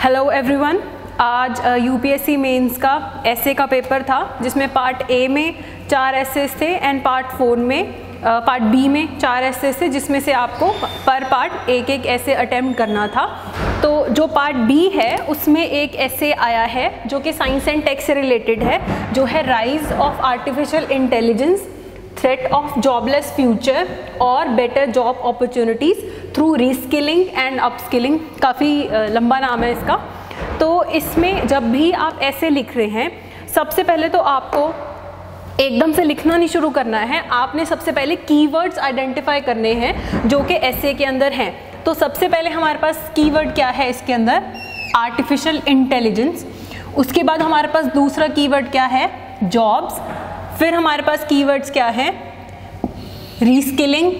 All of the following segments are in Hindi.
हेलो एवरीवन आज यूपीएससी मेंस का एसए का पेपर था, जिसमें पार्ट ए में चार एसेस थे एंड पार्ट फोर में पार्ट बी में चार एसेस थे, जिसमें से आपको पर पार्ट एक एक ऐसे अटेम्प्ट करना था। तो जो पार्ट बी है, उसमें एक ऐसे आया है, जो कि साइंस एंड टेक से रिलेटेड है, जो है rise of artificial intelligence threat of jobless future और better job opportunities through reskilling and upskilling काफ़ी लंबा नाम है इसका। तो इसमें जब भी आप ऐसे लिख रहे हैं, सबसे पहले तो आपको एकदम से लिखना नहीं शुरू करना है। आपने सबसे पहले कीवर्ड्स आइडेंटिफाई करने हैं जो कि ऐसे के अंदर हैं। तो सबसे पहले हमारे पास कीवर्ड क्या है इसके अंदर? आर्टिफिशियल इंटेलिजेंस उसके बाद हमारे पास दूसरा कीवर्ड क्या है? जॉब्स फिर हमारे पास कीवर्ड्स क्या है? रीस्किलिंग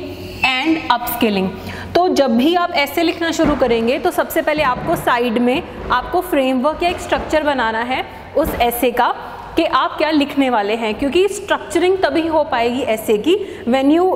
एंड अपस्किलिंग तो जब भी आप ऐसे लिखना शुरू करेंगे तो सबसे पहले आपको साइड में आपको फ्रेमवर्क या एक स्ट्रक्चर बनाना है उस ऐसे का कि आप क्या लिखने वाले हैं, क्योंकि स्ट्रक्चरिंग तभी हो पाएगी ऐसे की when you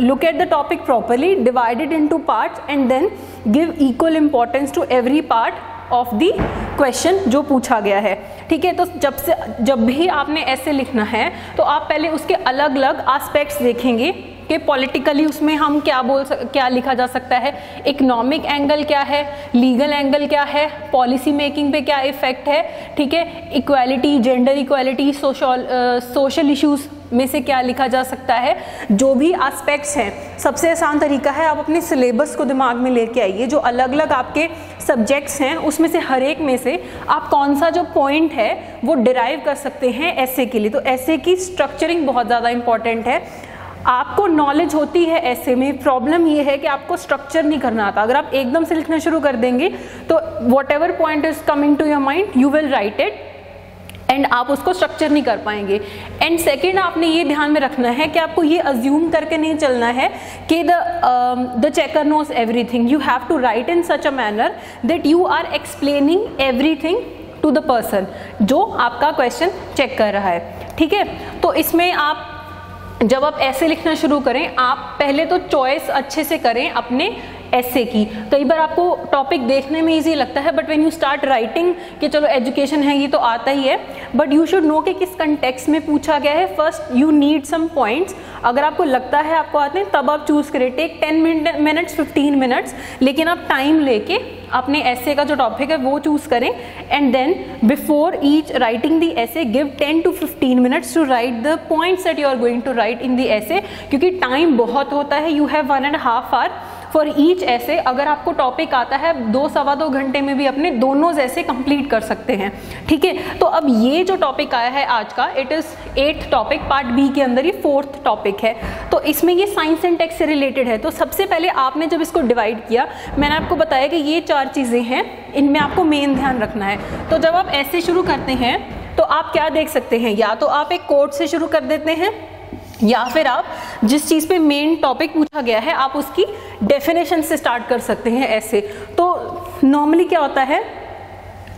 look at the topic properly divided into parts and then give equal importance to every part of the question जो पूछा गया है। ठीक है तो जब से, जब भी आपने ऐसे लिखना है तो आप पहले उसके अलग अलग आस्पेक्ट्स देखेंगे। कि पॉलिटिकली उसमें हम क्या बोल सक, क्या लिखा जा सकता है? इकोनॉमिक एंगल क्या है? लीगल एंगल क्या है? पॉलिसी मेकिंग पे क्या इफ़ेक्ट है? ठीक है? Equality gender equality social social issues में से क्या लिखा जा सकता है? जो भी एस्पेक्ट्स हैं, सबसे आसान तरीका है आप अपने सिलेबस को दिमाग में लेके आइए, जो अलग अलग आपके सब्जेक्ट्स हैं, उसमें से हर एक में से आप कौन सा जो पॉइंट है, वो डिराइव कर सकते हैं ऐसे के लिए। तो ऐसे की स्ट्रक्चरिंग बहुत ज़्यादा इंपॉर्टेंट है। आपको नॉलेज होती है ऐसे में। प्रॉब्लम ये है कि आपको स्ट्रक्चर नहीं करना आता। अगर आप एकदम से लिखना शुरू कर देंगे तो whatever point is coming to your mind you will write it and आप उसको स्ट्रक्चर नहीं कर पाएँगे। एंड सेकेंड आपने ये ध्यान में रखना है कि आपको ये अज्यूम करके नहीं चलना है कि the the checker knows everything you have to write in such a manner that you are explaining everything to the person जो आपका क्वेश्चन चेक कर रहा है। ठीक है? तो इसमें आप जब आप ऐसे लिखना शुरू करें, आप पहले तो चॉइस अच्छे से करें अपने ऐसे की। कई बार आपको टॉपिक देखने में इजी लगता है but when you start writing कि चलो एजुकेशन है, ये तो आता ही है बट यू शुड नो कि किस कंटेक्स में पूछा गया है। First you need some points अगर आपको लगता है आपको आते हैं, तब आप चूज़ करें। Take ten minute minutes fifteen minutes लेकिन आप टाइम लेके अपने ऐसे का जो टॉपिक है, वो चूज़ करें। And then before each writing the essay give 10 to fifteen minutes to write the points that you are going to write in the essay क्योंकि टाइम बहुत होता है। You have one and half hour for each essay अगर आपको टॉपिक आता है, दो सवा दो घंटे में भी अपने दोनों जैसे कंप्लीट कर सकते हैं। ठीक है? तो अब ये जो टॉपिक आया है आज का it is eighth topic part B के अंदर ये फोर्थ टॉपिक है। तो इसमें ये साइंस एंड टेक्स से रिलेटेड है। तो सबसे पहले आपने जब इसको डिवाइड किया, मैंने आपको बताया कि ये चार चीज़ें हैं, इनमें आपको मेन ध्यान रखना है। तो जब आप ऐसे शुरू करते हैं तो आप क्या देख सकते हैं? या तो आप एक कोड से शुरू कर देते हैं या फिर आप जिस चीज़ पे मेन टॉपिक पूछा गया है, आप उसकी डेफिनेशन से स्टार्ट कर सकते हैं ऐसे। तो नॉर्मली क्या होता है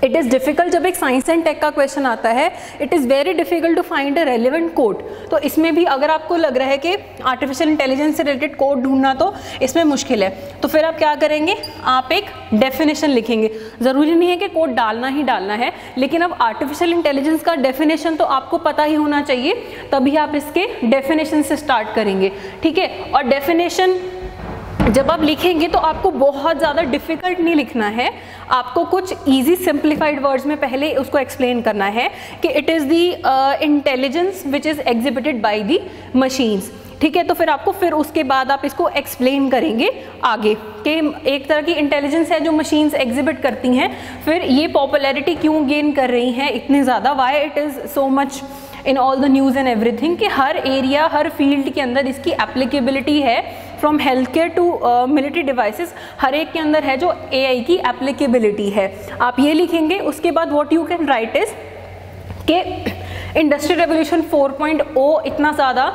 इट इज़ डिफ़िकल्ट जब एक साइंस एंड टेक का क्वेश्चन आता है it is very difficult to find a relevant quote तो इसमें भी अगर आपको लग रहा है कि आर्टिफिशियल इंटेलिजेंस से रिलेटेड कोड ढूंढना तो इसमें मुश्किल है। तो फिर आप क्या करेंगे? आप एक डेफिनेशन लिखेंगे। ज़रूरी नहीं है कि कोड डालना ही डालना है, लेकिन अब आर्टिफिशियल इंटेलिजेंस का डेफिनेशन तो आपको पता ही होना चाहिए, तभी आप इसके डेफिनेशन से स्टार्ट करेंगे। ठीक है? और डेफिनेशन जब आप लिखेंगे तो आपको बहुत ज़्यादा डिफ़िकल्ट नहीं लिखना है। आपको कुछ इजी सिंप्लीफाइड वर्ड्स में पहले उसको एक्सप्लेन करना है कि it is the intelligence which is exhibited by the machines ठीक है तो फिर आपको फिर उसके बाद आप इसको एक्सप्लेन करेंगे आगे कि एक तरह की इंटेलिजेंस है जो मशीन्स एग्जिबिट करती हैं। फिर ये पॉपुलैरिटी क्यों गेन कर रही हैं इतनी ज़्यादा? Why it is so much in all the news and everything कि हर एरिया हर फ़ील्ड के अंदर इसकी एप्लीकेबिलिटी है। From health care to military devices हर एक के अंदर है जो AI की एप्लीकेबिलिटी है। आप ये लिखेंगे, उसके बाद what you can write is के इंडस्ट्री रेवोल्यूशन 4.0 इतना ज़्यादा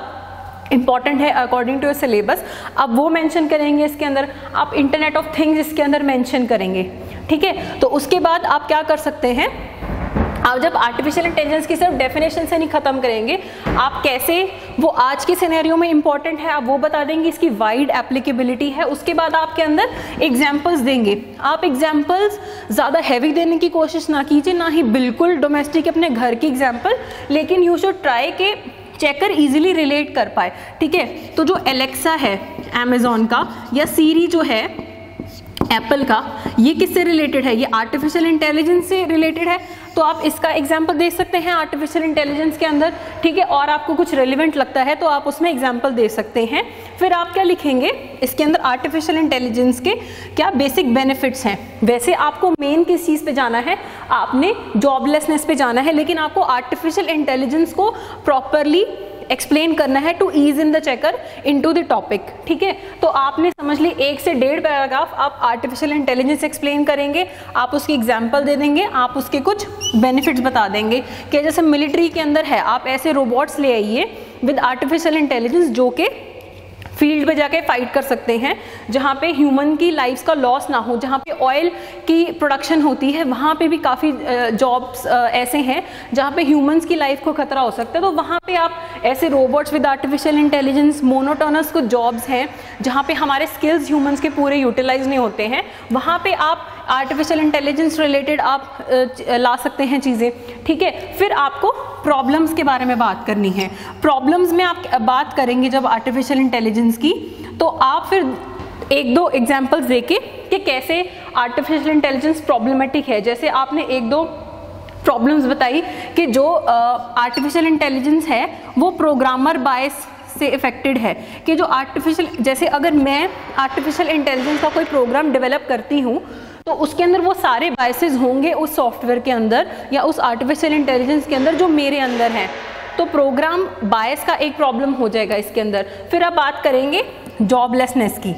इंपॉर्टेंट है अकॉर्डिंग टू योर सिलेबस आप वो मेंशन करेंगे इसके अंदर। आप इंटरनेट ऑफ़ थिंग्स इसके अंदर मेंशन करेंगे। ठीक है? तो उसके बाद आप क्या कर सकते हैं? आप जब आर्टिफिशियल इंटेलिजेंस की सिर्फ़ डेफिनेशन से नहीं खत्म करेंगे, आप कैसे, वो आज के सिनेरियो में इंपॉर्टेंट है, आप वो बता देंगे इसकी वाइड एप्लीकेबिलिटी है, उसके बाद आपके अंदर एग्जाम्पल्स देंगे। आप एग्जाम्पल्स ज़्यादा हैवी देने की कोशिश ना कीजिए, ना ही बिल्कुल डोमेस्टिक अपने घर की एग्ज़ाम्पल लेकिन यू शुड ट्राई के चेकर इजीली रिलेट कर पाए। ठीक है? तो जो एलेक्सा है अमेजोन का, या सीरी जो है एप्पल का, ये किससे रिलेटेड है? ये आर्टिफिशियल इंटेलिजेंस से रिलेटेड है। तो आप इसका एग्ज़ाम्पल देख सकते हैं आर्टिफिशियल इंटेलिजेंस के अंदर, ठीक है? और आपको कुछ रेलिवेंट लगता है तो आप उसमें एग्ज़ाम्पल दे सकते हैं। फिर आप क्या लिखेंगे? इसके अंदर आर्टिफिशियल इंटेलिजेंस के क्या बेसिक बेनिफिट्स हैं? वैसे आपको मेन किस चीज़ पे जाना है? आपने जॉबलेसनेस पे जाना है, लेकिन आपको आर्टिफिशियल इंटेलिजेंस को प्रॉपरली एक्सप्लेन करना है to ease in the checker into the topic ठीक है? तो आपने समझ ली, एक से डेढ़ पैराग्राफ आप आर्टिफिशियल इंटेलिजेंस एक्सप्लेन करेंगे, आप उसकी एग्ज़ाम्पल दे देंगे, आप उसके कुछ बेनिफिट्स बता देंगे कि जैसे मिलिट्री के अंदर है, आप ऐसे रोबोट्स ले आइए विद आर्टिफिशियल इंटेलिजेंस जो कि फ़ील्ड पे जाके फाइट कर सकते हैं, जहाँ पे ह्यूमन की लाइफ्स का लॉस ना हो, जहाँ पे ऑयल की प्रोडक्शन होती है, वहाँ पे भी काफ़ी जॉब्स ऐसे हैं, जहाँ पे ह्यूमंस की लाइफ को खतरा हो सकता है। तो वहाँ पे आप ऐसे robots with artificial intelligence monotonous कुछ जॉब्स हैं, जहाँ पे हमारे स्किल्स ह्यूमंस के पूरे यूटिलाइज नहीं होते हैं, वहाँ पे आप आर्टिफिशियल इंटेलिजेंस रिलेटेड आप ला सकते हैं चीज़ें। ठीक है, फिर आपको प्रॉब्लम्स के बारे में बात करनी है। प्रॉब्लम्स में आप बात करेंगे जब आर्टिफिशियल इंटेलिजेंस की तो आप फिर एक दो एग्जाम्पल्स देके कि कैसे आर्टिफिशियल इंटेलिजेंस प्रॉब्लमेटिक है। जैसे आपने एक दो प्रॉब्लम्स बताई कि जो आर्टिफिशियल uh, इंटेलिजेंस है वो प्रोग्रामर बायस से इफेक्टेड है। कि जो आर्टिफिशियल जैसे अगर मैं आर्टिफिशियल इंटेलिजेंस का कोई प्रोग्राम डेवलप करती हूँ तो उसके अंदर वो सारे बायसेस होंगे उस सॉफ्टवेयर के अंदर या उस आर्टिफिशियल इंटेलिजेंस के अंदर जो मेरे अंदर हैं। तो प्रोग्राम बायस का एक प्रॉब्लम हो जाएगा इसके अंदर। फिर आप बात करेंगे जॉबलेसनेस की।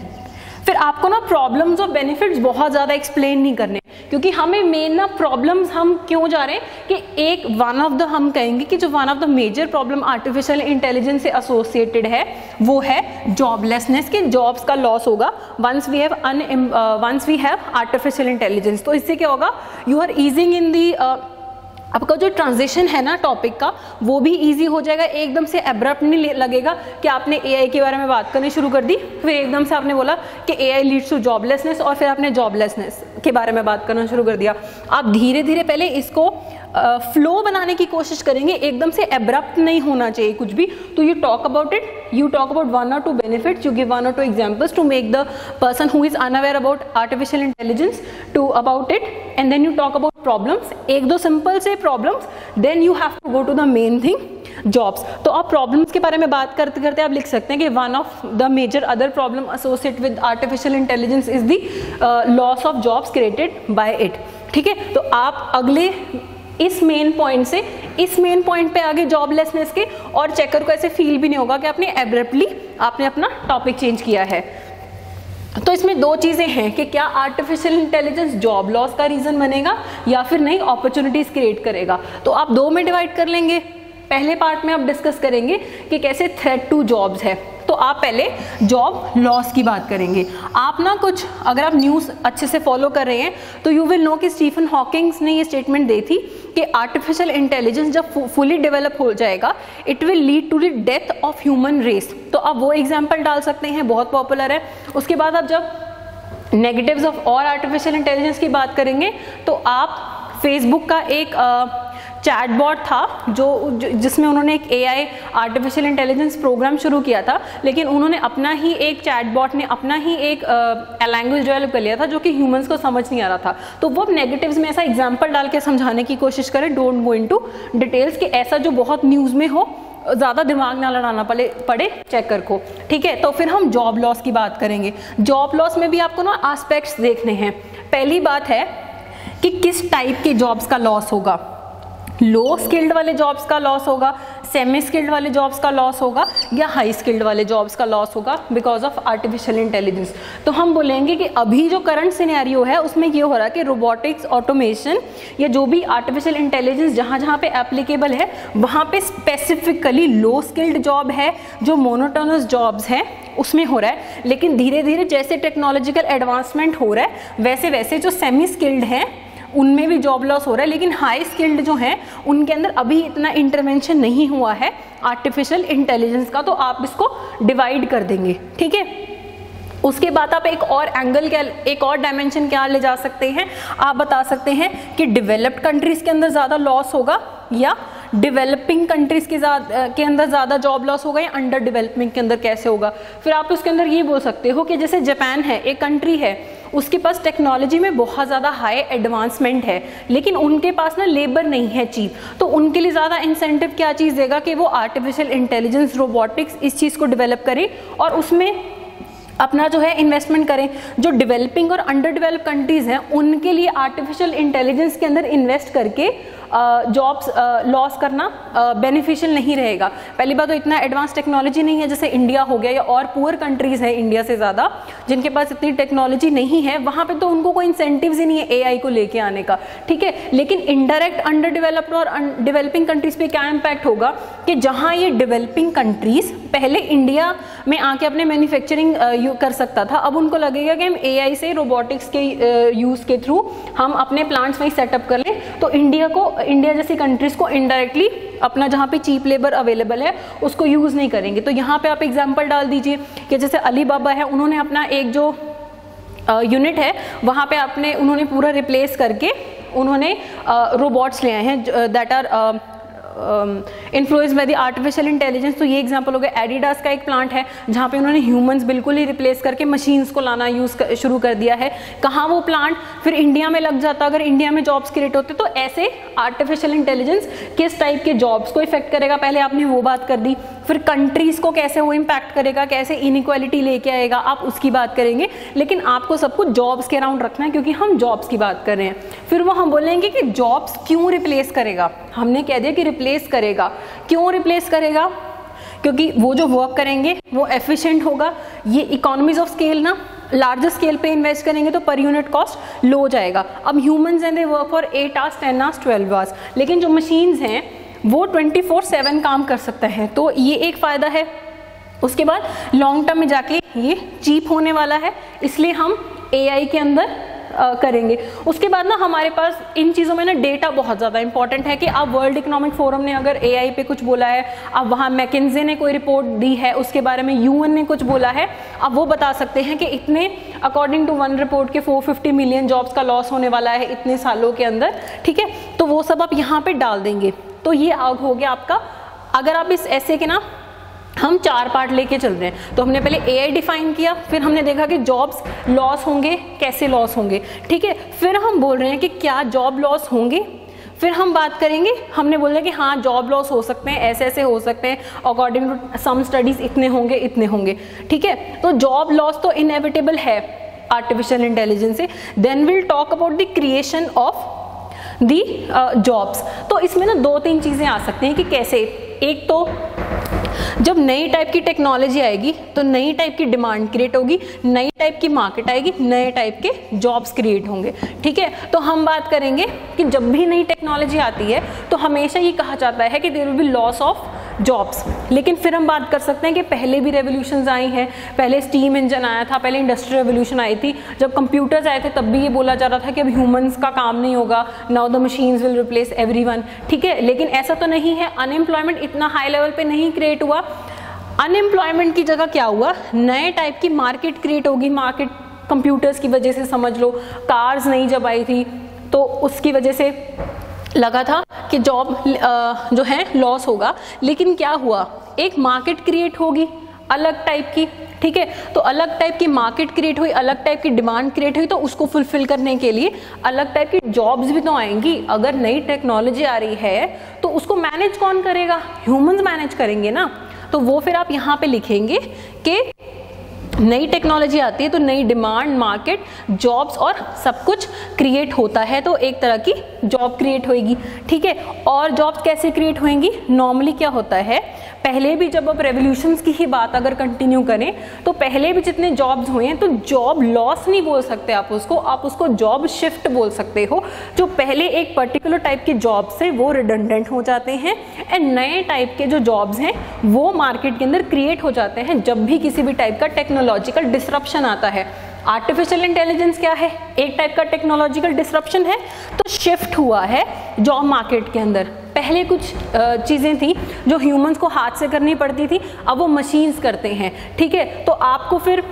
फिर आपको ना प्रॉब्लम्स और बेनिफिट्स बहुत ज़्यादा एक्सप्लेन नहीं करने। क्योंकि हमें मेन ना प्रॉब्लम्स हम क्यों जा रहे हैं कि एक वन ऑफ़ द हम कहेंगे कि जो one of the major problem artificial intelligence से एसोसिएटेड है, वो है जॉबलेसनेस के जॉब्स का लॉस होगा। Once we have an once we have artificial intelligence तो इससे क्या होगा? You are easing in the आपका जो ट्रांजिशन है ना टॉपिक का, वो भी इजी हो जाएगा। एकदम से एब्रप्ट नहीं लगेगा कि आपने एआई के बारे में बात करनी शुरू कर दी, फिर एकदम से आपने बोला कि एआई लीड्स टू जॉबलेसनेस और फिर आपने जॉबलेसनेस के बारे में बात करना शुरू कर दिया। आप धीरे धीरे पहले इसको फ्लो बनाने की कोशिश करेंगे। एकदम से एब्रप्ट नहीं होना चाहिए कुछ भी। तो you talk about it you talk about one or two benefit you give one or two examples to make the person who is unaware about artificial intelligence to about it and then you talk about problems एक दो सिंपल से problems then you have to go to the main thing jobs तो आप प्रॉब्लम्स के बारे में बात करते करते आप लिख सकते हैं कि one of the major other problem associate with artificial intelligence is the loss of jobs created by it ठीक है? तो आप अगले इस मेन पॉइंट से, इस मेन पॉइंट पे आगे जॉबलेसनेस के, और चेकर को ऐसे फील भी नहीं होगा कि आपने एब्रप्टली आपने अपना टॉपिक चेंज किया है। तो इसमें दो चीज़ें हैं कि क्या आर्टिफिशियल इंटेलिजेंस जॉब लॉस का रीज़न बनेगा, या फिर नई अपॉर्चुनिटीज़ क्रिएट करेगा। तो आप दो में डिवाइड कर लेंगे। पहले पार्ट में आप डिस्कस करेंगे कि कैसे थ्रेट टू जॉब्स है। तो आप पहले जॉब लॉस की बात करेंगे। आप ना कुछ, अगर आप न्यूज़ अच्छे से फॉलो कर रहे हैं तो यू विल नो कि स्टीफन हॉकिंग्स ने ये स्टेटमेंट दी थी कि आर्टिफिशियल इंटेलिजेंस जब फुली डेवलप हो जाएगा it will lead to the death of human race तो आप वो एग्ज़ाम्पल डाल सकते हैं, बहुत पॉपुलर है। उसके बाद आप जब नेगेटिव्स ऑफ़ और आर्टिफिशियल इंटेलिजेंस की बात करेंगे तो आप फेसबुक का एक चैटबॉट था, जो जिसमें उन्होंने एक एआई आर्टिफिशियल इंटेलिजेंस प्रोग्राम शुरू किया था, लेकिन उन्होंने अपना ही एक चैटबॉट ने अपना ही एक लैंग्वेज डेवलप कर लिया था, जो कि ह्यूमंस को समझ नहीं आ रहा था। तो वो नेगेटिव्स में ऐसा एग्ज़ाम्पल डाल के समझाने की कोशिश करें don't go into details कि ऐसा जो बहुत न्यूज़ में हो, ज़्यादा दिमाग ना लड़ाना पड़े पड़े चेकर को ठीक है तो फिर हम जॉब लॉस की बात करेंगे। जॉब लॉस में भी आपको ना आस्पेक्ट्स देखने हैं। पहली बात है कि किस टाइप के जॉब्स का लॉस होगा। लो स्किल्ड वाले जॉब्स का लॉस होगा सेमी स्किल्ड वाले जॉब्स का लॉस होगा या हाई स्किल्ड वाले जॉब्स का लॉस होगा बिकॉज़ ऑफ़ आर्टिफिशियल इंटेलिजेंस तो हम बोलेंगे कि अभी जो करंट सिनेरियो है, उसमें ये हो रहा है कि रोबोटिक्स ऑटोमेशन या जो भी आर्टिफिशियल इंटेलिजेंस जहाँ जहाँ पे एप्लीकेबल है, वहाँ पे स्पेसिफिकली लो स्किल्ड जॉब है, जो मोनोटोनस जॉब्स हैं, उसमें हो रहा है। लेकिन धीरे धीरे जैसे टेक्नोलॉजिकल एडवांसमेंट हो रहा है वैसे वैसे जो सेमी स्किल्ड हैं उनमें भी जॉब लॉस हो रहा है, लेकिन हाई स्किल्ड जो हैं, उनके अंदर अभी इतना इंटरवेंशन नहीं हुआ है आर्टिफिशियल इंटेलिजेंस का तो आप इसको डिवाइड कर देंगे, ठीक है? उसके बाद आप एक और एंगल क्या, एक और डायमेंशन क्या ले जा सकते हैं? आप बता सकते हैं कि डेवलप्ड कंट्रीज़ के अंदर ज़्यादा लॉस होगा या डेवलपिंग कंट्रीज़ के के अंदर ज़्यादा जॉब लॉस होगा या अंडर डेवलपिंग के अंदर कैसे होगा? फिर आप उसके अंदर ये बोल सकते हो कि जैसे जापान है, एक कंट्री है उसके पास टेक्नोलॉजी में बहुत ज़्यादा हाई एडवांसमेंट है, लेकिन उनके पास ना लेबर नहीं है चीप तो उनके लिए ज़्यादा इंसेंटिव क्या चीज़ देगा कि वो आर्टिफिशियल इंटेलिजेंस रोबोटिक्स इस चीज़ को डिवेलप करें और उसमें अपना जो है इन्वेस्टमेंट करें। जो डेवलपिंग और अंडर डेवलप कंट्रीज़ हैं, उनके लिए आर्टिफिशियल इंटेलिजेंस के अंदर इन्वेस्ट करके जॉब्स लॉस करना बेनिफिशियल नहीं रहेगा। पहली बात तो इतना एडवांस टेक्नोलॉजी नहीं है जैसे इंडिया हो गया या और पुअर कंट्रीज़ हैं इंडिया से ज़्यादा, जिनके पास इतनी टेक्नोलॉजी नहीं है, वहाँ पे तो उनको कोई इंसेंटिव ही नहीं है एआई को लेके आने का, ठीक है? लेकिन इनडायरेक्ट अंडर डेवलप्ड और डेवलपिंग कंट्रीज़ पे क्या इम्पैक्ट होगा कि जहाँ ये डेवलपिंग कंट्रीज़ पहले इंडिया में आके अपने मैन्युफैक्चरिंग कर सकता था, अब उनको लगेगा कि हम एआई से रोबोटिक्स के यूज़ के थ्रू हम अपने प्लांट्स में सेटअप कर लें तो इंडिया को इंडिया जैसी कंट्रीज़ को इनडायरेक्टली अपना जहाँ पे चीप लेबर अवेलेबल है, उसको यूज़ नहीं करेंगे। तो यहाँ पे आप एग्जांपल डाल दीजिए कि जैसे अली बाबा है, उन्होंने अपना एक जो यूनिट है, वहाँ पे आपने, उन्होंने पूरा रिप्लेस करके उन्होंने रोबोट्स ले आए हैं that are influence by the artificial intelligence तो ये एग्जांपल हो गया एडिडास का एक प्लांट है, जहाँ पे उन्होंने ह्यूमंस बिल्कुल ही रिप्लेस करके मशीन्स को लाना यूज़ शुरू कर दिया है। कहाँ वो प्लांट फिर इंडिया में लग जाता, अगर इंडिया में जॉब्स क्रिएट होते तो ऐसे आर्टिफिशियल इंटेलिजेंस किस टाइप के जॉब्स को इफ़ेक्ट करेगा? पहले आपने वो बात कर दी। फिर कंट्रीज़ को कैसे वो इम्पैक्ट करेगा? कैसे इनक्वालिटी लेके आएगा? आप उसकी बात करेंगे। लेकिन आपको सब कुछ जॉब्स के अराउंड रखना है, क्योंकि हम जॉब्स की बात कर रहे हैं। फिर वो हम बोलेंगे कि जॉब्स क्यों रिप्लेस करेगा? हमने कह दिया कि रिप्लेस करेगा। क्यों रिप्लेस करेगा? क्योंकि वो जो वर्क करेंगे, वो एफिशिएंट होगा। ये इकोनॉमीज ऑफ़ स्केल ना लार्जर स्केल पे इन्वेस्ट करेंगे तो पर यूनिट कॉस्ट लो जाएगा। अब ह्यूमंस हैं they work for eight hours ten hours twelve hours लेकिन जो मशीन्स हैं, वो ट्वेंटी फोर सेवन काम कर सकते हैं। तो ये एक फ़ायदा है। उसके बाद लॉन्ग टर्म में जाके ये चीप होने वाला है। इसलिए हम एआई के अंदर करेंगे। उसके बाद ना हमारे पास इन चीज़ों में ना डेटा बहुत ज़्यादा इंपॉर्टेंट है कि अब वर्ल्ड इकोनॉमिक फोरम ने अगर एआई पे कुछ बोला है, अब वहाँ मैकेजे ने कोई रिपोर्ट दी है, उसके बारे में यूएन ने कुछ बोला है, अब वो बता सकते हैं कि इतने अकॉर्डिंग टू वन रिपोर्ट के 450 मिलियन जॉब्स का लॉस होने वाला है इतने सालों के अंदर, ठीक है? तो वो सब आप यहाँ पे डाल देंगे। तो ये आग हो गया आपका। अगर आप इस ऐसे के ना हम चार पार्ट लेके चल रहे हैं। तो हमने पहले ए डिफाइन किया, फिर हमने देखा कि जॉब्स लॉस होंगे, कैसे लॉस होंगे। ठीक है, फिर हम बोल रहे हैं कि क्या जॉब लॉस होंगे? फिर हम बात करेंगे, हमने बोला कि हाँ जॉब लॉस हो सकते हैं ऐसे ऐसे हो सकते हैं अकॉर्डिंग टू सम स्टडीज़ इतने होंगे इतने होंगे। ठीक है तो जॉब लॉस तो इनएविटेबल है आर्टिफिशियल इंटेलिजेंस से। Then will talk about the creation of the jobs तो इसमें ना दो तीन चीज़ें आ सकती हैं कि कैसे एक तो जब नई टाइप की टेक्नोलॉजी आएगी तो नई टाइप की डिमांड क्रिएट होगी, नई टाइप की मार्केट आएगी, नए टाइप के जॉब्स क्रिएट होंगे। ठीक है? तो हम बात करेंगे कि जब भी नई टेक्नोलॉजी आती है तो हमेशा ये कहा जाता है कि there will be loss of jobs लेकिन फिर हम बात कर सकते हैं कि पहले भी रेवोल्यूशन आई हैं, पहले स्टीम इंजन आया था, पहले इंडस्ट्रियल रेवोल्यूशन आई थी। जब कंप्यूटर्स आए थे, तब भी ये बोला जा रहा था कि अब ह्यूमंस का काम नहीं होगा now the machines will replace every ठीक है? लेकिन ऐसा तो नहीं है। अनएम्प्लॉयमेंट इतना हाई लेवल पर नहीं क्रिएट हुआ। अनएम्प्लॉयमेंट की जगह क्या हुआ? नए टाइप की मार्केट क्रिएट होगी। मार्केट कंप्यूटर्स की वजह से समझ लो। कार्स नहीं जब आई थी तो उसकी वजह से लगा था कि जॉब जो है लॉस होगा। लेकिन क्या हुआ? एक मार्केट क्रिएट होगी अलग टाइप की, ठीक है? तो अलग टाइप की मार्केट क्रिएट हुई, अलग टाइप की डिमांड क्रिएट हुई तो उसको फुलफिल करने के लिए अलग टाइप की जॉब्स भी तो आएँगी। अगर नई टेक्नोलॉजी आ रही है तो उसको मैनेज कौन करेगा? ह्यूमंस मैनेज करेंगे ना? तो वो फिर आप यहाँ पे लिखेंगे कि नई टेक्नोलॉजी आती है तो नई डिमांड मार्केट जॉब्स और सब कुछ क्रिएट होता है तो एक तरह की जॉब क्रिएट होएगी। ठीक है? और जॉब्स कैसे क्रिएट होएँगी? नॉर्मली क्या होता है? पहले भी जब आप रेवोल्यूशन की ही बात अगर कंटिन्यू करें तो पहले भी जितने जॉब्स हुए हैं तो जॉब लॉस नहीं बोल सकते आप उसको आप उसको जॉब शिफ्ट बोल सकते हो। जो पहले एक पर्टिकुलर टाइप के जॉब से वो रिडंडेंट हो जाते हैं एंड नए टाइप के जो जॉब्स हैं, वो मार्केट के अंदर क्रिएट हो जाते हैं जब भी किसी भी टाइप का टेक्नोलॉजिकल डिसरप्शन आता है। आर्टिफिशियल इंटेलिजेंस क्या है? एक टाइप का टेक्नोलॉजिकल डिसरप्शन है तो शिफ्ट हुआ है जॉब मार्केट के अंदर। पहले कुछ चीज़ें थी जो ह्यूमंस को हाथ से करनी पड़ती थी, अब वो मशीन्स करते हैं, ठीक है? तो आपको फिर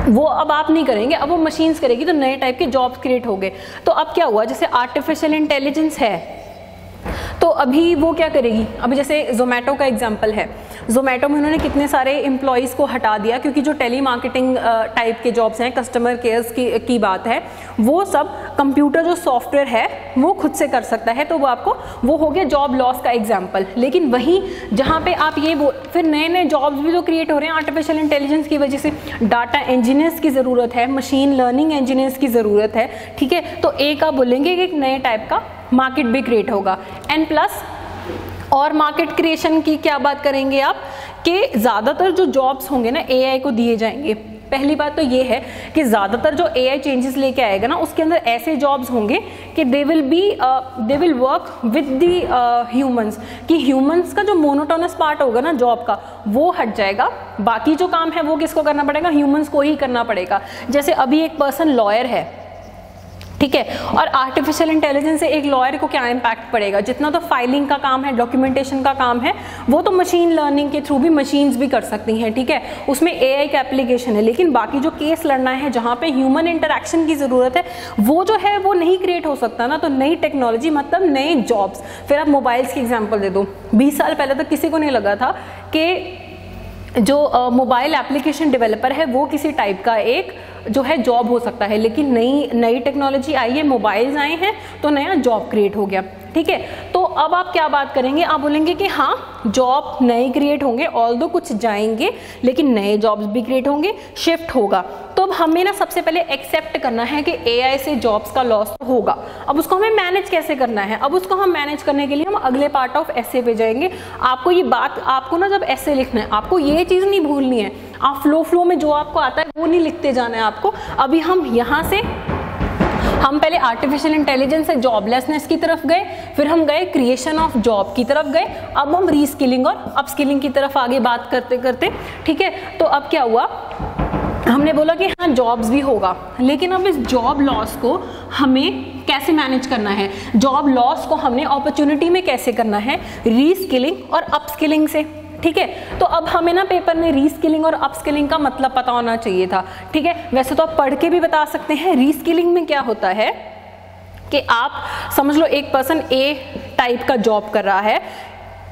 वो अब आप नहीं करेंगे, अब वो मशीन्स करेगी तो नए टाइप के जॉब्स क्रिएट हो गए। तो अब क्या हुआ? जैसे आर्टिफिशियल इंटेलिजेंस है तो अभी वो क्या करेगी? अभी जैसे जोमेटो का एग्ज़ाम्पल है। जोमेटो में उन्होंने कितने सारे एम्प्लॉयज़ को हटा दिया, क्योंकि जो टेली मार्केटिंग टाइप के जॉब्स हैं कस्टमर केयर्स की की बात है, वो सब कंप्यूटर जो सॉफ्टवेयर है, वो खुद से कर सकता है तो वो आपको, वो हो गया जॉब लॉस का एग्ज़ाम्पल लेकिन वहीं जहाँ पर आप ये वो, फिर नए नए जॉब्स भी जो क्रिएट हो रहे हैं आर्टिफिशियल इंटेलिजेंस की वजह से डाटा इंजीनियर्स की ज़रूरत है मशीन लर्निंग इंजीनियर्स की ज़रूरत है, ठीक है? तो एक आप बोलेंगे कि एक नए टाइप का मार्केट भी क्रिएट होगा. एंड प्लस और मार्केट क्रिएशन की क्या बात करेंगे आप? कि ज़्यादातर जो जॉब्स होंगे ना एआई को दिए जाएँगे. पहली बात तो ये है कि ज़्यादातर जो एआई चेंजेस लेके आएगा ना, उसके अंदर ऐसे जॉब्स होंगे कि they will be they will work with the humans कि ह्यूमंस का जो मोनोटोनस पार्ट होगा ना जॉब का, वो हट जाएगा. बाकी जो काम है वो किसको करना पड़ेगा? ह्यूमंस को ही करना पड़ेगा. जैसे अभी एक पर्सन लॉयर है ठीक है? और आर्टिफिशियल इंटेलिजेंस से एक लॉयर को क्या इम्पैक्ट पड़ेगा? जितना तो फाइलिंग का काम है डॉक्यूमेंटेशन का काम है, वो तो मशीन लर्निंग के थ्रू भी मशीन्स भी कर सकती हैं, ठीक है? उसमें ए आई का एप्लीकेशन है, लेकिन बाकी जो केस लड़ना है, जहाँ पे ह्यूमन इंटरेक्शन की ज़रूरत है, वो जो है, वो नहीं क्रिएट हो सकता ना तो नई टेक्नोलॉजी मतलब नए जॉब्स फिर आप मोबाइल्स की एग्ज़ाम्पल दे दो। बीस साल पहले तो किसी को नहीं लगा था कि जो मोबाइल एप्लीकेशन डेवलपर है, वो किसी टाइप का एक जो है जॉब हो सकता है। लेकिन नई नई टेक्नोलॉजी आई है मोबाइल्स आए हैं तो नया जॉब क्रिएट हो गया। ठीक है? तो अब आप क्या बात करेंगे? आप बोलेंगे कि हाँ जॉब नए क्रिएट होंगे ऑल दो कुछ जाएँगे, लेकिन नए जॉब्स भी क्रिएट होंगे शिफ्ट होगा। तो अब हमें ना सबसे पहले एक्सेप्ट करना है कि एआई से जॉब्स का लॉस तो होगा। अब उसको हमें मैनेज कैसे करना है? अब उसको हम मैनेज करने के लिए हम अगले पार्ट ऑफ़ ऐसे पे जाएँगे। आपको ये बात, आपको ना जब ऐसे लिखना है, आपको ये चीज़ नहीं भूलनी है। आप फ्लो फ्लो में जो आपको आता है, वो नहीं लिखते जाना है आपको। अभी हम यहाँ से हम पहले आर्टिफिशियल इंटेलिजेंस से जॉबलेसनेस की तरफ़ गए, फिर हम गए क्रिएशन ऑफ़ जॉब की तरफ़ गए। अब हम रीस्किलिंग और अपस्किलिंग की तरफ़ आगे बात करते करते, ठीक है? तो अब क्या हुआ? हमने बोला कि हाँ जॉब्स भी होगा, लेकिन अब इस जॉब लॉस को हमें कैसे मैनेज करना है? जॉब लॉस को हमने अपॉर्चुनिटी में कैसे करना है? रीस्किलिंग और अपस्किलिंग से। ठीक है? तो अब हमें ना पेपर में रीस्किलिंग और अपस्किलिंग का मतलब पता होना चाहिए था, ठीक है? वैसे तो आप पढ़ के भी बता सकते हैं रीस्किलिंग में क्या होता है कि आप, समझ लो एक पर्सन ए टाइप का जॉब कर रहा है,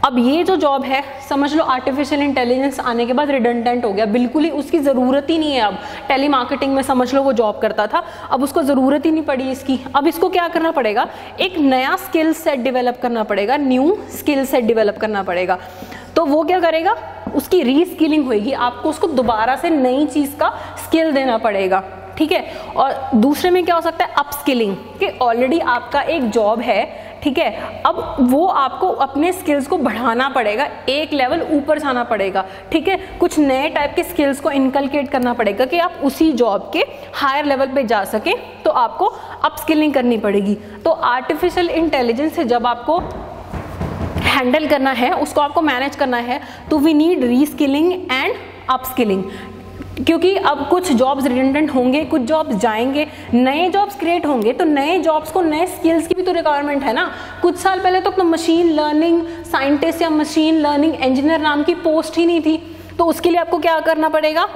अब ये जो जॉब है, समझ लो आर्टिफिशियल इंटेलिजेंस आने के बाद रिडेंडेंट हो गया, बिल्कुल ही उसकी ज़रूरत ही नहीं है अब। टेली मार्केटिंग में समझ लो वो जॉब करता था, अब उसको ज़रूरत ही नहीं पड़ी इसकी। अब इसको क्या करना पड़ेगा? एक नया स्किल सेट डिवेलप करना पड़ेगा न्यू स्किल सेट डिवेलप करना पड़ेगा। तो वो क्या करेगा? उसकी रीस्किलिंग होगी आपको उसको दोबारा से नई चीज़ का स्किल देना पड़ेगा। ठीक है? और दूसरे में क्या हो सकता है? अपस्किलिंग कि ऑलरेडी आपका एक जॉब है। ठीक है? अब वो आपको अपने स्किल्स को बढ़ाना पड़ेगा। एक लेवल ऊपर जाना पड़ेगा। ठीक है? कुछ नए टाइप के स्किल्स को इनकलकेट करना पड़ेगा कि आप उसी जॉब के हायर लेवल पे जा सकें तो आपको अपस्किलिंग करनी पड़ेगी। तो आर्टिफिशियल इंटेलिजेंस से जब आपको हैंडल करना है उसको आपको मैनेज करना है तो we need reskilling and upskilling क्योंकि अब कुछ जॉब्स रिडेंडेंट होंगे कुछ जॉब्स जाएँगे नए जॉब्स क्रिएट होंगे तो नए जॉब्स को नए स्किल्स की भी तो रिक्वायरमेंट है ना। कुछ साल पहले तो, मशीन लर्निंग साइंटिस्ट या मशीन लर्निंग इंजीनियर नाम की पोस्ट ही नहीं थी। तो उसके लिए आपको क्या करना पड़ेगा?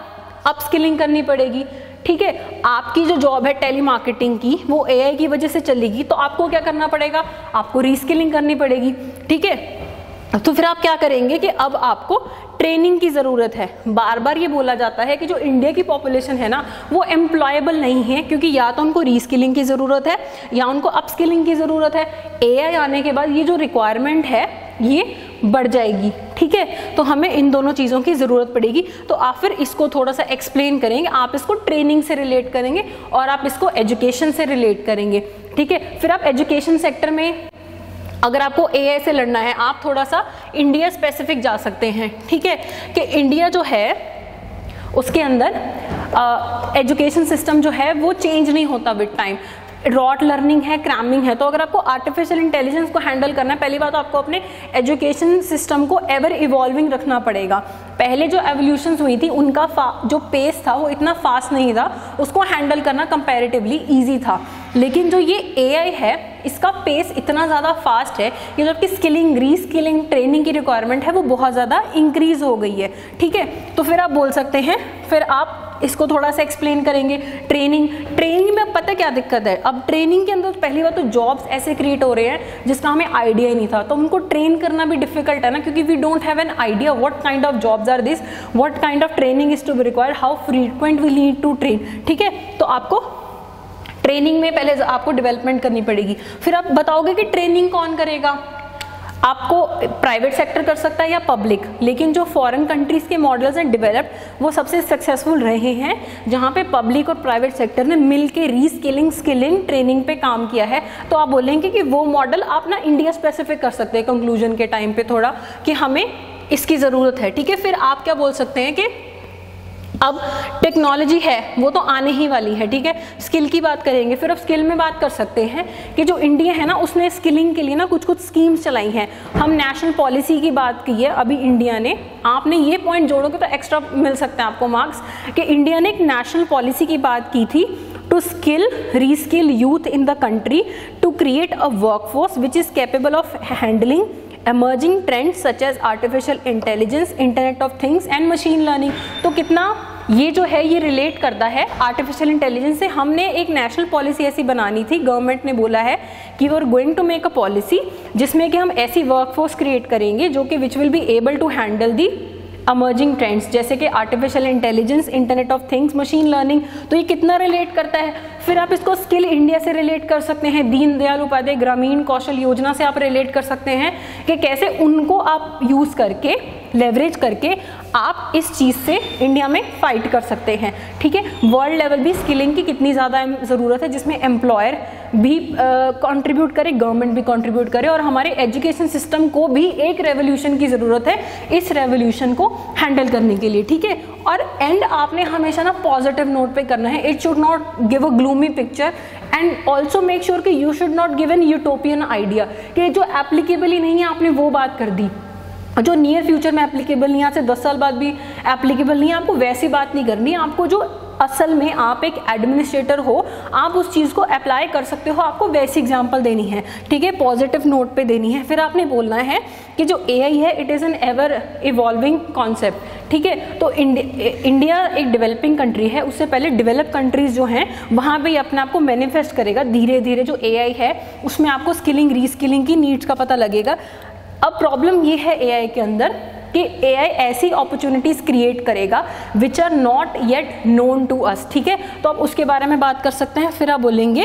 अपस्किलिंग करनी पड़ेगी। ठीक है, आपकी जो जॉब है टेली मार्केटिंग की, वो एआई की वजह से चलेगी तो आपको क्या करना पड़ेगा? आपको रीस्किलिंग करनी पड़ेगी, ठीक है? तो फिर आप क्या करेंगे कि अब आपको ट्रेनिंग की ज़रूरत है। बार बार ये बोला जाता है कि जो इंडिया की पॉपुलेशन है ना, वो एम्प्लॉयबल नहीं है, क्योंकि या तो उनको रीस्किलिंग की ज़रूरत है, या उनको अपस्किलिंग की ज़रूरत है। एआई आने के बाद ये जो रिक्वायरमेंट है ये बढ़ जाएगी, ठीक है? तो हमें इन दोनों चीज़ों की ज़रूरत पड़ेगी। तो आप फिर इसको थोड़ा सा एक्सप्लेन करेंगे। आप इसको ट्रेनिंग से रिलेट करेंगे और आप इसको एजुकेशन से रिलेट करेंगे, ठीक है? फिर आप एजुकेशन सेक्टर में अगर आपको एआई से लड़ना है, आप थोड़ा सा इंडिया स्पेसिफिक जा सकते हैं, ठीक है? कि इंडिया जो है, उसके अंदर एजुकेशन सिस्टम जो है, वो चेंज नहीं होता विद टाइम रॉट लर्निंग है क्रैमिंग है तो अगर आपको आर्टिफिशियल इंटेलिजेंस को हैंडल करना है, पहली बात तो आपको अपने एजुकेशन सिस्टम को एवर इवॉल्विंग रखना पड़ेगा। पहले जो एवोल्यूशन हुई थी, उनका जो पेस था, वो इतना फास्ट नहीं था, उसको हैंडल करना कंपेरेटिवली ईजी था। लेकिन जो ये एआई है, इसका पेस इतना ज़्यादा फास्ट है कि जो आपकी स्किलिंग रीस्किलिंग ट्रेनिंग की रिक्वायरमेंट है, वो बहुत ज़्यादा इंक्रीज हो गई है। ठीक है? तो फिर आप बोल सकते हैं, फिर आप इसको थोड़ा सा एक्सप्लेन करेंगे। ट्रेनिंग ट्रेनिंग में पता क्या दिक्कत है? अब ट्रेनिंग के अंदर पहली बार तो जॉब्स ऐसे क्रिएट हो रहे हैं, जिसका हमें आइडिया ही नहीं था। तो उनको ट्रेन करना भी डिफ़िकल्ट है ना, क्योंकि we don't have an idea what kind of jobs are this what kind of training is to be required how frequent we need to train ठीक है? तो आपको ट्रेनिंग में पहले आपको डेवलपमेंट करनी पड़ेगी। फिर आप बताओगे कि ट्रेनिंग कौन करेगा? आपको प्राइवेट सेक्टर कर सकता है या पब्लिक लेकिन जो फॉरेन कंट्रीज़ के मॉडल्स हैं डेवलप्ड वो सबसे सक्सेसफुल रहे हैं, जहाँ पे पब्लिक और प्राइवेट सेक्टर ने मिल के रीस्किलिंग स्किलिंग ट्रेनिंग पे काम किया है। तो आप बोलेंगे कि वो मॉडल आप ना इंडिया स्पेसिफिक कर सकते हैं कंक्लूजन के टाइम पे थोड़ा, कि हमें इसकी ज़रूरत है, ठीक है? फिर आप क्या बोल सकते हैं कि अब टेक्नोलॉजी है, वो तो आने ही वाली है, ठीक है? स्किल की बात करेंगे, फिर अब स्किल में बात कर सकते हैं कि जो इंडिया है ना, उसने स्किलिंग के लिए ना कुछ कुछ स्कीम्स चलाई हैं। हम नेशनल पॉलिसी की बात की है, अभी इंडिया ने। आपने ये पॉइंट जोड़ोगे तो एक्स्ट्रा मिल सकते हैं आपको मार्क्स कि इंडिया ने एक नेशनल पॉलिसी की बात की थी to skill reskill youth in the country to create a workforce which is capable of handling emerging trends such as artificial intelligence, internet of things and machine learning. तो कितना ये जो है ये रिलेट करता है आर्टिफिशियल इंटेलिजेंस से हमने एक नेशनल पॉलिसी ऐसी बनानी थी गवर्नमेंट ने बोला है कि we are going to make a policy जिसमें कि हम ऐसी वर्कफोर्स क्रिएट करेंगे जो कि which will be able to handle the emerging trends जैसे कि artificial intelligence internet of things machine learning तो ये कितना रिलेट करता है? फिर आप इसको स्किल इंडिया से रिलेट कर सकते हैं दीनदयाल उपाध्याय ग्रामीण कौशल योजना से आप रिलेट कर सकते हैं कि कैसे उनको आप यूज़ करके लेवरेज करके आप इस चीज़ से इंडिया में फाइट कर सकते हैं। ठीक है? वर्ल्ड लेवल भी स्किलिंग की कितनी ज़्यादा ज़रूरत है, जिसमें एम्प्लॉयर भी कंट्रीब्यूट करे गवर्नमेंट भी कंट्रीब्यूट करे और हमारे एजुकेशन सिस्टम को भी एक रेवोल्यूशन की ज़रूरत है इस रेवोल्यूशन को हैंडल करने के लिए। ठीक है? और एंड आपने हमेशा ना पॉजिटिव नोट पे करना है। It should not give a gloomy picture and also make sure कि you should not give an utopian idea कि जो एप्लीकेबल ही नहीं है, आपने वो बात कर दी। जो नियर फ्यूचर में एप्लीकेबल नहीं है से दस साल बाद भी एप्लीकेबल नहीं है, आपको वैसी बात नहीं करनी। आपको जो असल में आप एक एडमिनिस्ट्रेटर हो, आप उस चीज़ को अप्लाई कर सकते हो, आपको वैसी एग्ज़ाम्पल देनी है। ठीक है पॉजिटिव नोट पे देनी है। फिर आपने बोलना है कि जो एआई है it is an ever evolving concept ठीक है तो इंडिया एक डेवलपिंग कंट्री है, उससे पहले डेवलप कंट्रीज़ जो हैं, वहाँ पे अपने आप को मैनिफेस्ट करेगा धीरे धीरे जो एआई है, उसमें आपको स्किलिंग रीस्किलिंग की नीड्स का पता लगेगा। अब प्रॉब्लम ये है एआई के अंदर कि एआई ऐसी अपॉर्चुनिटीज़ क्रिएट करेगा which are not yet known to us ठीक है? तो आप उसके बारे में बात कर सकते हैं, फिर आप बोलेंगे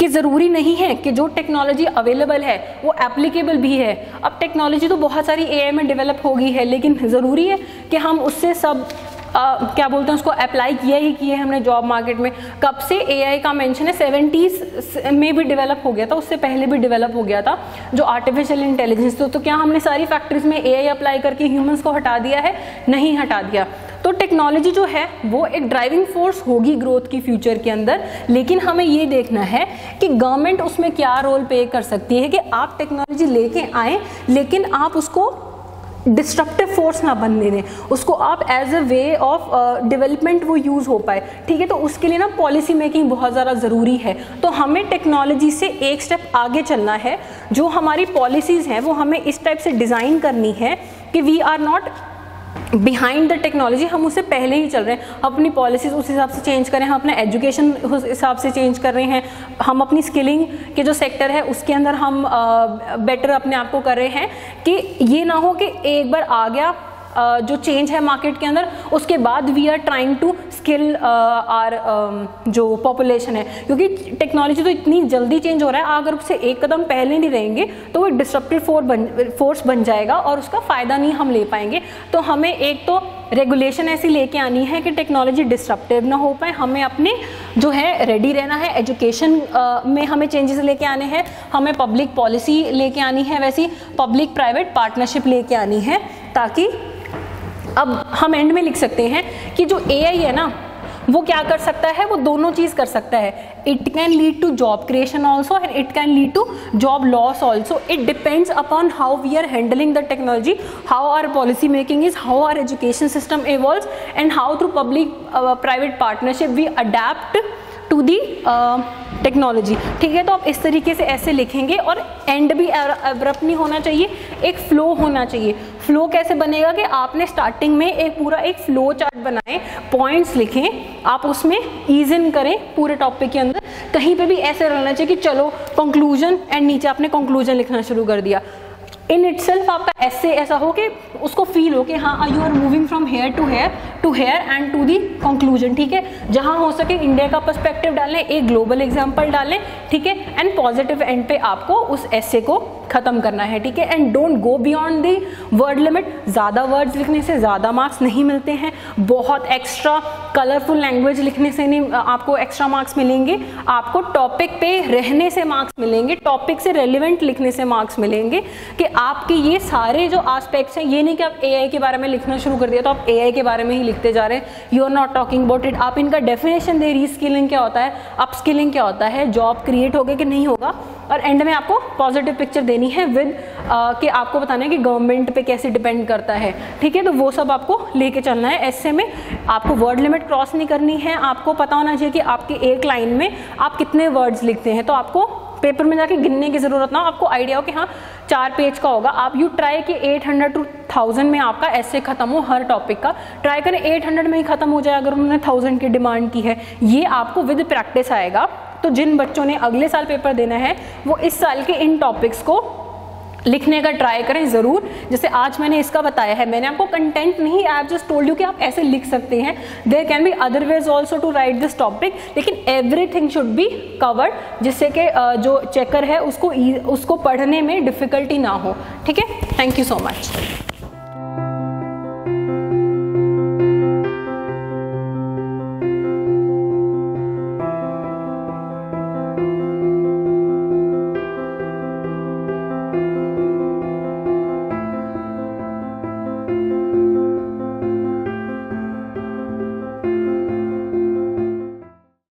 कि ज़रूरी नहीं है कि जो टेक्नोलॉजी अवेलेबल है, वो एप्लीकेबल भी है। अब टेक्नोलॉजी तो बहुत सारी एआई में डेवलप हो गई है, लेकिन ज़रूरी है कि हम उससे सब क्या बोलते हैं उसको अप्लाई किया ही किया है हमने जॉब मार्केट में। कब से एआई का मेंशन है? सेवेंटीज में भी डेवलप हो गया था उससे पहले भी डेवलप हो गया था जो आर्टिफिशियल इंटेलिजेंस तो, तो क्या हमने सारी फैक्ट्रीज में एआई अप्लाई करके ह्यूमंस को हटा दिया है? नहीं हटा दिया। तो टेक्नोलॉजी जो है वो एक ड्राइविंग फोर्स होगी ग्रोथ की फ्यूचर के अंदर। लेकिन हमें ये देखना है कि गवर्नमेंट उसमें क्या रोल प्ले कर सकती है कि आप टेक्नोलॉजी लेके आए लेकिन आप उसको डिस्ट्रक्टिव फोर्स ना बनने दें उसको आप as a way of development वो यूज़ हो पाए। ठीक है? तो उसके लिए ना पॉलिसी मेकिंग बहुत ज़्यादा ज़रूरी है। तो हमें टेक्नोलॉजी से एक स्टेप आगे चलना है। जो हमारी पॉलिसीज़ हैं, वो हमें इस टाइप से डिज़ाइन करनी है कि we are not behind the technology हम उससे पहले ही चल रहे हैं। अपनी पॉलिसीज़ उस हिसाब से चेंज कर रहे हैं, हम अपना एजुकेशन उस हिसाब से चेंज कर रहे हैं। हम अपनी स्किलिंग के जो सेक्टर है, उसके अंदर हम बेटर अपने आप को कर रहे हैं कि ये ना हो कि एक बार आ गया जो चेंज है मार्केट के अंदर, उसके बाद we are trying to skill our जो पॉपुलेशन है। क्योंकि टेक्नोलॉजी तो इतनी जल्दी चेंज हो रहा है, अगर उससे एक कदम पहले नहीं रहेंगे तो वो डिस्ट्रप्टिव फोर्स बन फोर्स बन जाएगा और उसका फ़ायदा नहीं हम ले पाएँगे। तो हमें एक तो रेगुलेशन ऐसी लेके आनी है कि टेक्नोलॉजी डिस्ट्रप्टिव ना हो पाए। हमें अपने जो है रेडी रहना है। एजुकेशन में हमें चेंजेस लेके आने हैं। हमें पब्लिक पॉलिसी लेके आनी है। वैसी पब्लिक प्राइवेट पार्टनरशिप लेके आनी है, ताकि अब हम एंड में लिख सकते हैं कि जो एआई है ना, वो क्या कर सकता है? वो दोनों चीज़ कर सकता है। It can lead to job creation also and it can lead to job loss also it depends upon how we are handling the technology how our policy making is how our education system evolve and how through public private partnership we adapt to the technology ठीक है तो आप इस तरीके से ऐसे लिखेंगे और एंड भी अब्रप्ट नहीं होना चाहिए, एक फ्लो होना चाहिए। फ्लो कैसे बनेगा कि आपने स्टार्टिंग में एक पूरा एक फ्लो चार्ट बनाएँ पॉइंट्स लिखें, आप उसमें ईज इन करें पूरे टॉपिक के अंदर। कहीं पे भी ऐसे रहना चाहिए कि चलो कंक्लूजन एंड नीचे आपने कंक्लूजन लिखना शुरू कर दिया। इन इट सेल्फ आपका ऐसे ऐसा हो कि उसको फील हो कि हाँ you are moving from here to here to here and to the conclusion ठीक है? जहाँ हो सके इंडिया का पर्सपेक्टिव डालें, एक ग्लोबल एग्ज़ाम्पल डालें, ठीक है? एंड पॉजिटिव एंड पे आपको उस ऐसे को खत्म करना है, ठीक है? And don't go beyond the word limit ज़्यादा वर्ड्स लिखने से ज़्यादा मार्क्स नहीं मिलते हैं। बहुत एक्स्ट्रा कलरफुल लैंग्वेज लिखने से नहीं, आपको एक्स्ट्रा मार्क्स मिलेंगे, आपको टॉपिक पे रहने से मार्क्स मिलेंगे टॉपिक से रेलिवेंट लिखने से मार्क्स मिलेंगे कि आपके ये सारे जो आस्पेक्ट्स हैं, ये नहीं कि आप एआई के बारे में लिखना शुरू कर दिया तो आप एआई के बारे में ही लिखते जा रहे हैं। You are not talking about it आप इनका डेफिनेशन दे रीस्किलिंग क्या होता है? अपस्किलिंग क्या होता है? जॉब क्रिएट होगा कि नहीं होगा? और एंड में आपको पॉजिटिव पिक्चर देनी है विद कि आपको बताना है कि गवर्नमेंट पे कैसे डिपेंड करता है। ठीक है? तो वो सब आपको लेके चलना है। ऐसे में आपको वर्ड लिमिट क्रॉस नहीं करनी है। आपको पता होना चाहिए कि आपकी एक लाइन में आप कितने वर्ड्स लिखते हैं। तो आपको पेपर में जाके गिनने की ज़रूरत ना हो। आपको आइडिया हो कि हाँ चार पेज का होगा। आप यू ट्राई कि 800 टू 1000 में आपका ऐसे खत्म हो हर टॉपिक का। ट्राई करें 800 में ही खत्म हो जाए अगर उन्होंने थाउज़ेंड की डिमांड की है। ये आपको विद प्रैक्टिस आएगा। तो जिन बच्चों ने अगले साल पेपर देना है, वो इस साल के इन टॉपिक्स को लिखने का ट्राई करें ज़रूर। जैसे आज मैंने इसका बताया है, मैंने आपको कंटेंट नहीं आई जस्ट टोल्ड यू कि आप ऐसे लिख सकते हैं। There can be other ways also to write this topic लेकिन every thing should be covered जिससे कि जो चेकर है, उसको उसको पढ़ने में डिफिकल्टी ना हो। ठीक है? Thank you so much